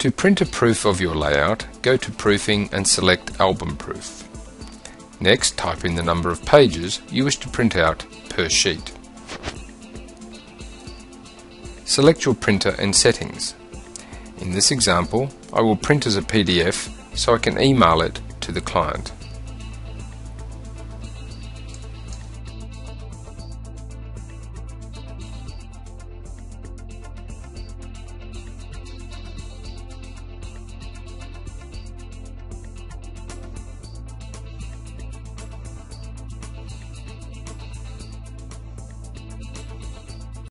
To print a proof of your layout, go to Proofing and select Album Proof. Next, type in the number of pages you wish to print out per sheet. Select your printer and settings. In this example, I will print as a PDF so I can email it to the client.